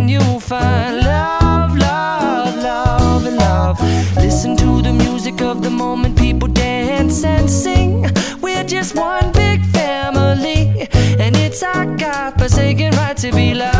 and you'll find love, love, love, and love. Listen to the music of the moment, people dance and sing. We're just one big family, and it's our God-forsaken right to be loved,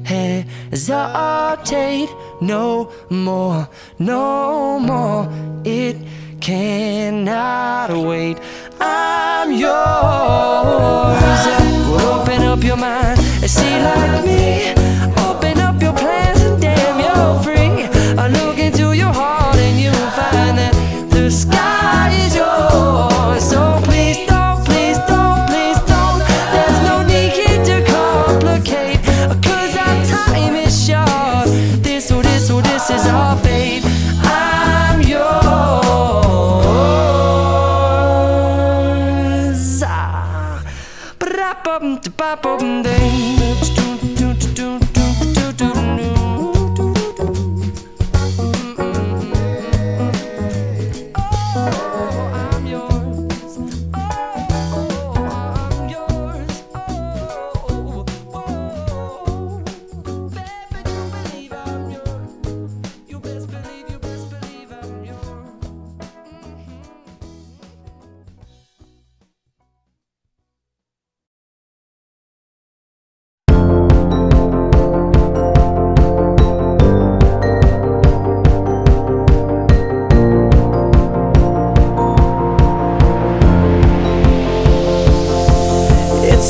hesitate no more, no more. It cannot wait. I'm yours. Open up your mind and see like me. Open up your plans and damn, you're free. I look into your heart and you'll find that the sky Oh,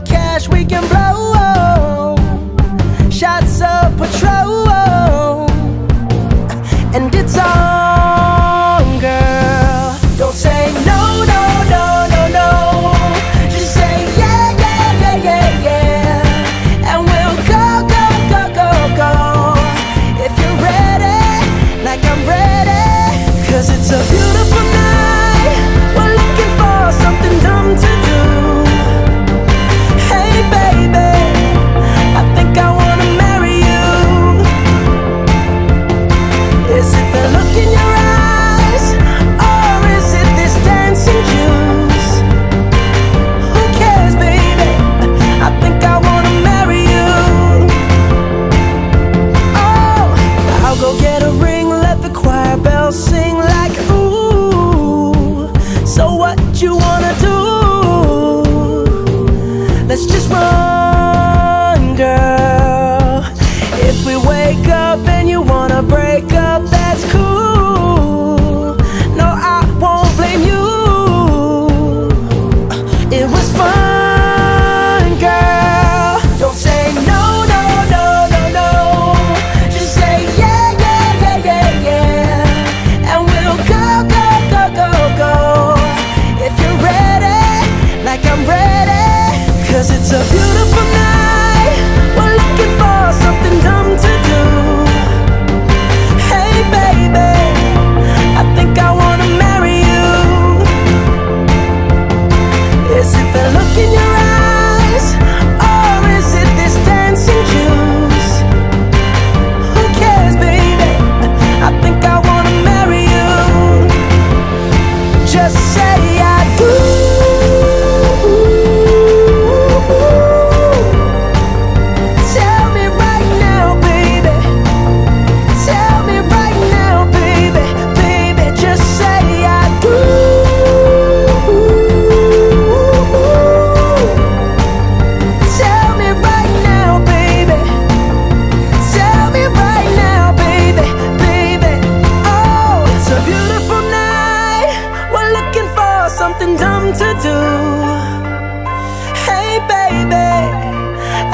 Cash we can just say something dumb to do. Hey, baby,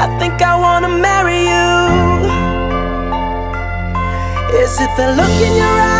I think I wanna marry you. Is it the look in your eyes,